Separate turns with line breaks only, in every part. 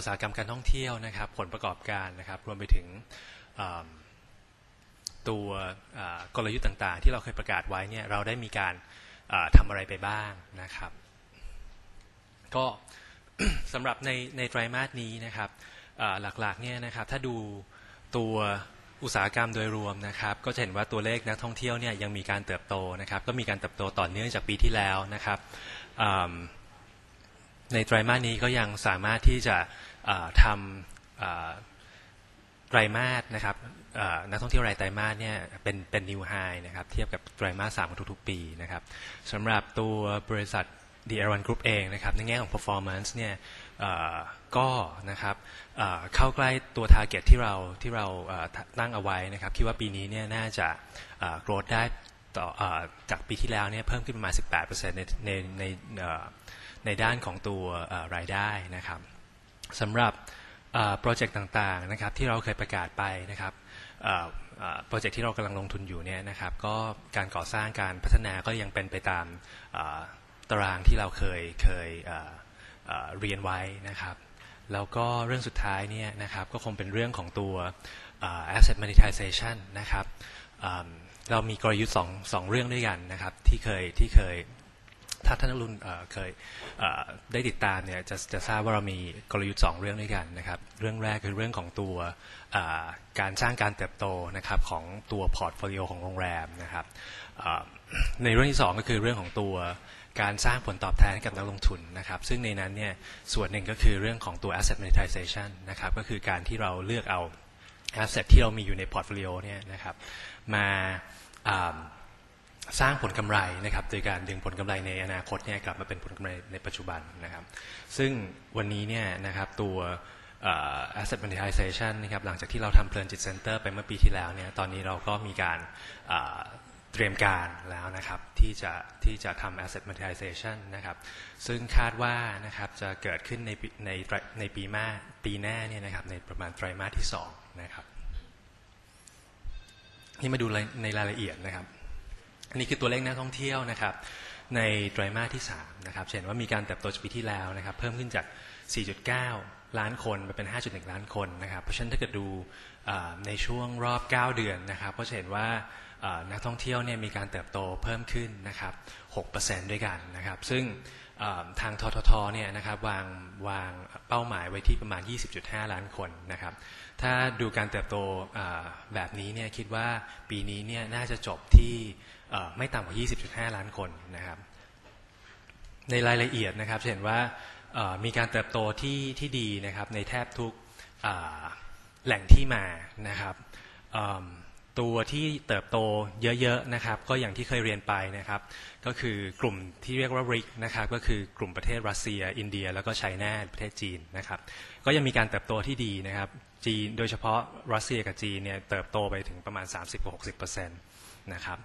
อุตสาหกรรมการท่องเที่ยวนะครับ ผลประกอบการนะครับ รวมไปถึงตัวกลยุทธ์ต่างๆ ที่เราเคยประกาศไว้เนี่ยเราได้มีการทำอะไรไปบ้างนะครับ ก็สำหรับในในไตรมาสนี้นะครับหลักๆเนี่ยนะครับถ้าดูตัวอุตสาหกรรมโดยรวมนะครับ ก็จะเห็นว่าตัวเลขนักท่องเที่ยวเนี่ยยังมีการเติบโตนะครับ ก็มีการเติบโตต่อเนื่องจากปีที่แล้วนะครับในไตรมาสนี้ก็ยังสามารถที่จะ ทำไตรมาสนะครับนักท่องเที่ยวรายไตรมาสเนี่ยเป็นเป็นนิวไฮนะครับเทียบกับไตรมาสสามของทุกๆปีนะครับสำหรับตัวบริษัท The a i r o n Group เองนะครับในแง่ของ performance เนี่ยก็นะครับเข้าใกล้ตัว target ที่เราที่เราตั้งเอาไว้นะครับคิดว่าปีนี้เนี่ยน่าจะ growth ได้ต่อจากปีที่แล้วเนี่ยเพิ่มขึ้นประมาณ 18%ในในในในด้านของตัวรายได้นะครับ สำหรับโปรเจกต์ต่างๆนะครับที่เราเคยประกาศไปนะครับโปรเจกต์ที่เรากำลังลงทุนอยู่เนี่ยนะครับก็การก่อสร้างการพัฒนาก็ยังเป็นไปตามตารางที่เราเคยเคยเรียนไว้นะครับ แล้วก็เรื่องสุดท้ายเนี่ยนะครับก็คงเป็นเรื่องของตัว asset monetization นะครับเรามีกลยุทธ์สองสองเรื่องด้วยกันนะครับที่เคยที่เคย ถ้าท่านรุ่นเคยได้ติดตามเนี่ยจะจะทราบว่าเรามีกลยุทธ์ 2 เรื่องด้วยกันนะครับเรื่องแรกคือเรื่องของตัวการสร้างการเติบโตนะครับของตัว portfolio ของโรงแรมนะครับในเรื่องที่ 2 ก็คือเรื่องของตัวการสร้างผลตอบแทนให้กับนักลงทุนนะครับ ซึ่งในนั้นเนี่ยส่วนหนึ่งก็คือเรื่องของตัว asset monetization นะครับก็คือการที่เราเลือกเอา asset ที่เรามีอยู่ใน portfolio เนี่ยนะครับมา สร้างผลกำไรนะครับโดยการดึงผลกำไรในอนาคตเนี่ยกลับมาเป็นผลกำไรในปัจจุบันนะครับ ซึ่งวันนี้เนี่ยนะครับตัว asset monetization นะครับหลังจากที่เราทำเพลินจิตเซ็นเตอร์ไปเมื่อปีที่แล้วเนี่ยตอนนี้เราก็มีการเตรียมการแล้วนะครับที่จะที่จะทำ asset monetization นะครับซึ่งคาดว่านะครับจะเกิดขึ้นในในในปีหน้าปีหน้าเนี่ยนะครับในประมาณไตรมาสที่2นะครับนี่มาดูในรายละเอียดนะครับ นนี้คือตัวเลขนักท่องเที่ยวนะครับ ในไตรมาสที่3นะครับเห็นว่ามีการเติบโตจากปีที่แล้วนะครับ เพิ่มขึ้นจาก 4.9 ล้านคนไปเป็น 5.1 ล้านคนนะครับ เพราะฉะนั้นถ้าเกิดดูในช่วงรอบ 9 เดือนนะครับ ก็จะเห็นว่านักท่องเที่ยวเนี่ยมีการเติบโตเพิ่มขึ้นนะครับ 6%ด้วยกันนะครับ ซึ่งทางทททเนี่ยนะครับวางวางเป้าหมายไว้ที่ประมาณ 20.5 ล้านคนนะครับ ถ้าดูการเติบโตแบบนี้เนี่ยคิดว่าปีนี้เนี่ยน่าจะจบที่ไม่ต่ำกว่า 20.5 ล้านคนนะครับ ในรายละเอียดนะครับเห็นว่ามีการเติบโตที่ที่ดีนะครับในแทบทุกแหล่งที่มานะครับตัวที่เติบโตเยอะๆนะครับ ก็อย่างที่เคยเรียนไปนะครับ ก็คือกลุ่มที่เรียกว่าริกนะครับ ก็คือกลุ่มประเทศรัสเซีย อินเดีย แล้วก็ไชน่าประเทศจีนนะครับ ก็ยังมีการเติบโตที่ดีนะครับ จีนโดยเฉพาะรัสเซียกับจีนเนี่ยเติบโตไปถึงประมาณ 30-60%นะครับ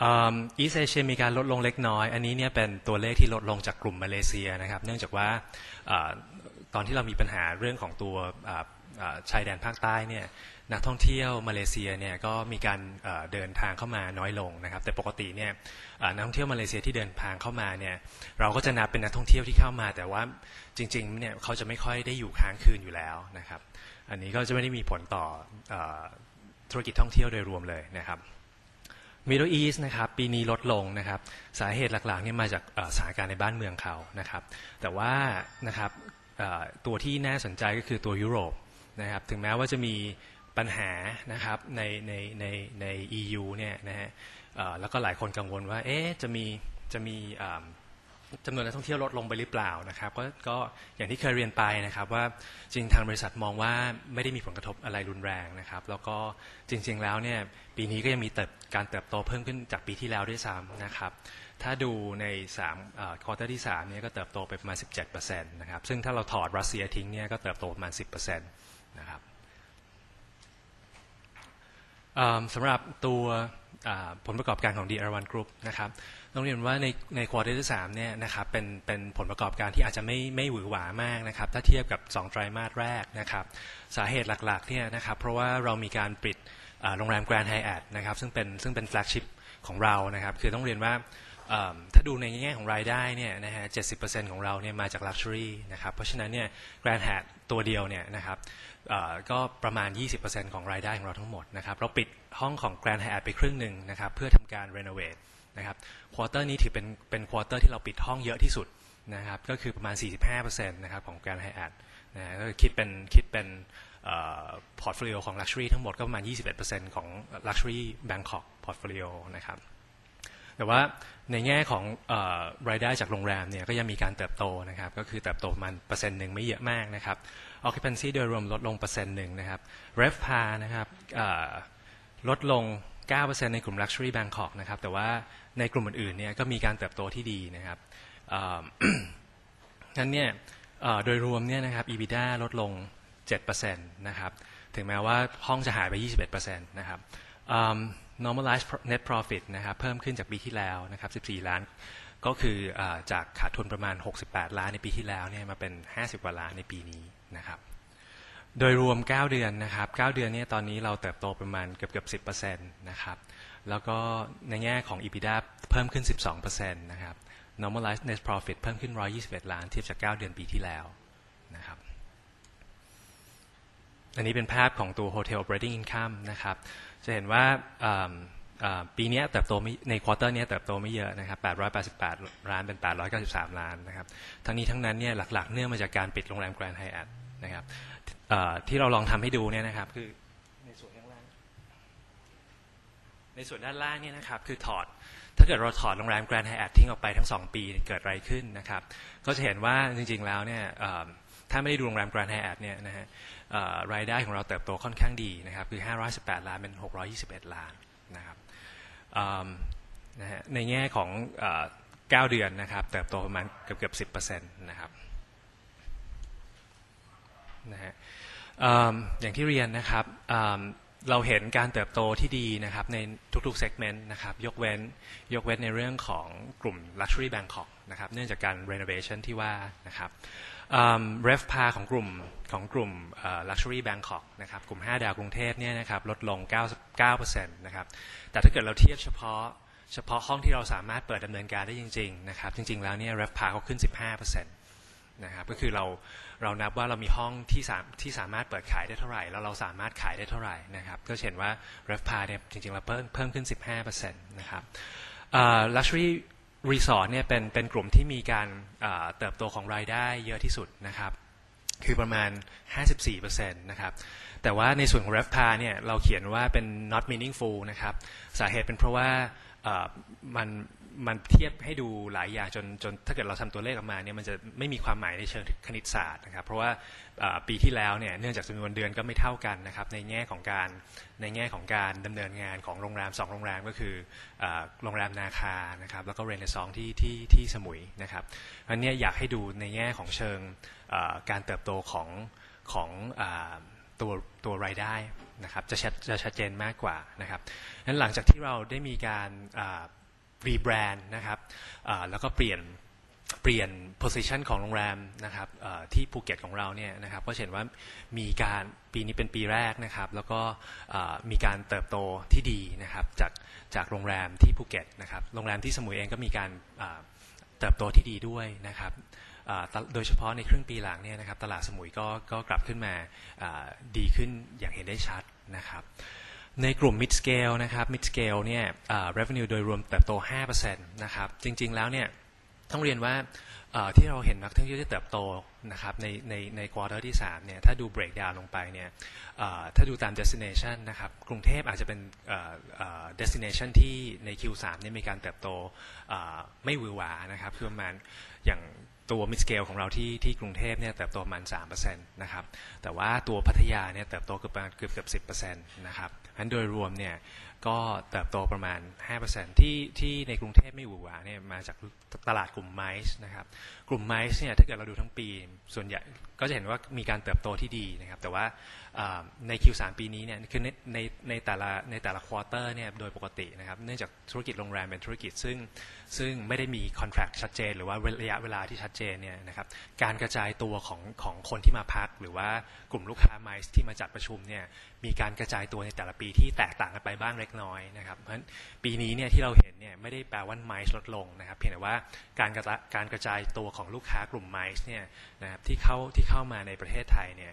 อีสเอเชียมีการลดลงเล็กน้อย อันนี้เนี่ยเป็นตัวเลขที่ลดลงจากกลุ่มมาเลเซียนะครับ เนื่องจากว่าตอนที่เรามีปัญหาเรื่องของตัวชายแดนภาคใต้เนี่ย นักท่องเที่ยวมาเลเซียเนี่ยก็มีการเดินทางเข้ามาน้อยลงนะครับ แต่ปกติเนี่ยนักท่องเที่ยวมาเลเซียที่เดินทางเข้ามาเนี่ยเราก็จะนับเป็นนักท่องเที่ยวที่เข้ามา แต่ว่าจริงๆเนี่ยเขาจะไม่ค่อยได้อยู่ค้างคืนอยู่แล้วนะครับ อันนี้ก็จะไม่ได้มีผลต่อธุรกิจท่องเที่ยวโดยรวมเลยนะครับ Middle East นะครับปีนี้ลดลงนะครับสาเหตุหลักๆเนี่ยมาจากสถานการณ์ในบ้านเมืองเขานะครับ แต่ว่านะครับตัวที่น่าสนใจก็คือตัวยุโรปนะครับถึงแม้ว่าจะมี ปัญหานะครับในในในใน EU เนี่ยนะฮะแล้วก็หลายคนกังวลว่าเอ๊ะจะมีจะมีจำนวนนักท่องเที่ยวลดลงไปหรือเปล่านะครับก็ก็อย่างที่เคยเรียนไปนะครับว่าจริงทางบริษัทมองว่าไม่ได้มีผลกระทบอะไรรุนแรงนะครับ แล้วก็จริง ๆ แล้วเนี่ยปีนี้ก็ยังมีเติบการเติบโตเพิ่มขึ้นจากปีที่แล้วด้วยซ้ำนะครับ ถ้าดูใน3 quarter ที่3เนี่ยก็เติบโตไปประมาณ 17%นะครับซึ่งถ้าเราถอดรัสเซียทิ้งเนี่ยก็เติบโตประมาณ 10%นะครับ สำหรับตัวผลประกอบการของ DR1 Group นะครับต้องเรียนว่าในใน quarter ที่สามเนี่ยนะครับเป็นเป็นผลประกอบการที่อาจจะไม่ไม่หวือหวามากนะครับถ้าเทียบกับ 2 ไตรมาสแรกนะครับสาเหตุหลักๆเนี่ยนะครับเพราะว่าเรามีการปิดโรงแรมแกรนด์ไฮแอทนะครับซึ่งเป็นซึ่งเป็น flagship ของเรานะครับคือต้องเรียนว่า ถ้าดูในแง่ของรายได้เนี่ยนะฮะ70%ของเราเนี่ยมาจาก Luxury นะครับ เพราะฉะนั้นเนี่ย Grand Hat ตัวเดียวเนี่ยนะครับก็ประมาณ 20%ของรายได้ของเราทั้งหมดนะครับ เราปิดห้องของ Grand Hat ไปครึ่งหนึ่งนะครับ เพื่อทำการ renovate นะครับ quarter นี้ถือเป็นเป็น quarter ที่เราปิดห้องเยอะที่สุดนะครับ ก็คือประมาณ 45%นะครับของ Grand Hyatt นะฮะก็คิดเป็นคิดเป็น portfolio ของ Luxury ทั้งหมดก็ประมาณ 21%ของ Luxury Bangkok Portfolio นะครับ แต่ว่าในแง่ของอรายได้จากโรงแรมเนี่ยก็ยังมีการเติบโตนะครับก็คือเติบโตประมาณเปอร์เซ็นต์หนึ่งไม่เยอะมากนะครับ occupancy โดยรวมลดลงเปอร์เซ็นต์หนึ่งนะครับ RevPAR นะครับเอ่อลดลง 9%ในกลุ่ม luxury Bangkok นะครับแต่ว่าในกลุ่มอื่นๆเนี่ยก็มีการเติบโตที่ดีนะครับนั้นเนี่ยโดยรวมเนี่ยนะครับ EBITDA ลดลง 7%นะครับถึงแม้ว่าห้องจะหายไป 21%นะครับ normalized net profit นะครับเพิ่มขึ้นจากปีที่แล้วนะครับ 14 ล้าน ก็คืออจากขาดทุนประมาณ 68 ล้านในปีที่แล้วเนี่ยมาเป็น 50กว่าล้านในปีนี้นะครับ โดยรวม 9 เดือนนะครับ 9 เดือนเนี่ยตอนนี้เราเติบโตประมาณเกือบเกือบ10%นะครับ แล้วก็ในแง่ของ EBITDA เพิ่มขึ้น 12%นะครับ normalized net profit เพิ่มขึ้น 121 ล้านเทียบจาก 9 เดือนปีที่แล้วนะครับ อันนี้เป็นภาพของตัว Hotel Operating Income นะครับ จะเห็นว่าปีนี้เติบโตไม่ใน quarter นี้เติบโตไม่เยอะนะครับ888 ล้านเป็น 893 ล้านนะครับ ทั้งนี้ทั้งนั้นเนี่ยหลักๆ เนื่องมาจากการปิดโรงแรมแกรนด์ไฮแอทนะครับที่เราลองทำให้ดูเนี่ยนะครับคือในส่วนข้างล่าง ในส่วนด้านล่างเนี่ยนะครับคือถอดถ้าเกิดเราถอดโรงแรมแกรนด์ไฮแอททิ้งออกไปทั้ง 2 ปีเกิดอะไรขึ้นนะครับ ก็จะเห็นว่าจริงๆแล้วเนี่ย ถ้าไม่ได้ดูโรงแรมแกรนด์ไฮแอทเนี่ยนะฮะรายได้ของเราเติบโตค่อนข้างดีนะครับคือ 518 ล้านเป็น 621 ล้านนะครับนะฮะในแง่ของเอ่อ9เดือนนะครับเติบโตประมาณเกือบเกือบ10%นะครับนะฮะอย่างที่เรียนนะครับ เราเห็นการเติบโตที่ดีนะครับในทุกๆ segment นะครับยกเว้นยกเว้นในเรื่องของกลุ่ม Luxury Bangkok นะครับเนื่องจากการ renovation ที่ว่านะครับอืม RevPAR ของกลุ่มของกลุ่ม Luxury Bangkok นะครับกลุ่ม 5 ดาวกรุงเทพเนี่ยนะครับลดลง 9%นะครับแต่ถ้าเกิดเราเทียบเฉพาะเฉพาะห้องที่เราสามารถเปิดดำเนินการได้จริงๆนะครับจริงๆแล้วเนี่ย RevPAR เขาขึ้น 15%นะครับก็คือเรา เรานับว่าเรามีห้องที่สามที่สามารถเปิดขายได้เท่าไหร่ แล้วเราสามารถขายได้เท่าไหร่นะครับก็เห็นว่า RevPAR เนี่ยจริงๆเราเพิ่มเพิ่มขึ้น 15%นะครับเอ่อ Luxury Resort เนี่ยเป็นเป็นกลุ่มที่มีการเติบโตของรายได้เยอะที่สุดนะครับคือประมาณ 54%นะครับ แต่ว่าในส่วนของ RevPAR เนี่ยเราเขียนว่าเป็น not meaningful นะครับ สาเหตุเป็นเพราะว่ามัน มันเทียบให้ดูหลายอย่างจนจนถ้าเกิดเราทำตัวเลขออกมาเนี่ยมันจะไม่มีความหมายในเชิงคณิตศาสตร์นะครับ เพราะว่าปีที่แล้วเนี่ยเนื่องจากจำนวนเดือนก็ไม่เท่ากันนะครับในแง่ของการในแง่ของการดำเนินงานของโรงแรมสองโรงแรมก็คือโรงแรมนาคานะครับแล้วก็เรนเนซองที่ที่ที่สมุยนะครับอันนี้อยากให้ดูในแง่ของเชิงการเติบโตของของตัวตัวรายได้นะครับจะชัดจะชัดเจนมากกว่านะครับนั้นหลังจากที่เราได้มีการา rebrand นะครับแล้วก็เปลี่ยนเปลี่ยน position ของโรงแรมนะครับที่ภูเก็ตของเราเนี่ยนะครับก็เห็นว่ามีการปีนี้เป็นปีแรกนะครับแล้วก็มีการเติบโตที่ดีนะครับจากจากโรงแรมที่ภูเก็ตนะครับโรงแรมที่สมุยเองก็มีการเติบโตที่ดีด้วยนะครับโดยเฉพาะในครึ่งปีหลังเนี่ยนะครับตลาดสมุยก็ก็กลับขึ้นมาดีขึ้นอย่างเห็นได้ชัดนะครับ ในกลุ่ม mid scale นะครับ mid scale เนี่ย revenue โดยรวมเติบโต 5%นะครับ จริง ๆ แล้วเนี่ยต้องเรียนว่าที่เราเห็นนักท่องเที่ยวที่เติบโตนะครับในในใน quarter ที่3เนี่ยถ้าดู breakdown ลงไปเนี่ยถ้าดูตาม destination นะครับกรุงเทพอาจจะเป็น destination ที่ใน Q3 เนี่ยมีการเติบโตเอ่อไม่หวือหวานะครับคือประมาณอย่าง ตัว midscale ของเราที่ที่กรุงเทพเนี่ยเติบโตประมาณ3%นะครับแต่ว่าตัวพัทยาเนี่ยเติบโตเกือบประมาณเกือบเกือบ10%นะครับงั้นโดยรวมเนี่ย ก็เติบโตประมาณ 5%ที่ที่ในกรุงเทพไม่หวือหวาเนี่ยมาจากตลาดกลุ่มไมซ์นะครับ กลุ่มไมซ์เนี่ยถ้าเกิดเราดูทั้งปี ส่วนใหญ่ก็จะเห็นว่ามีการเติบโตที่ดีนะครับ แต่ว่าใน Q3 ปีนี้เนี่ยคือในในในแต่ละในแต่ละ quarter เนี่ยโดยปกตินะครับ เนื่องจากธุรกิจโรงแรมเป็นธุรกิจซึ่งซึ่งไม่ได้มีคอนแทรคชัดเจน หรือว่าระยะเวลาที่ชัดเจนเนี่ยนะครับ การกระจายตัวของของคนที่มาพัก หรือว่ากลุ่มลูกค้าไมซ์ที่มาจัดประชุมเนี่ยมีการกระจายตัวในแต่ละปีที่แตกต่างกันไปบ้างเล็กกน้อยนะครับ เพราะฉะนั้นปีนี้เนี่ยที่เราเห็นเนี่ยไม่ได้แปลว่าไมซ์ลดลงนะครับ เพียงแต่ว่าการกระการกระจายตัวของลูกค้ากลุ่มไมซ์เนี่ยนะครับที่เข้าที่เข้ามาในประเทศไทยเนี่ย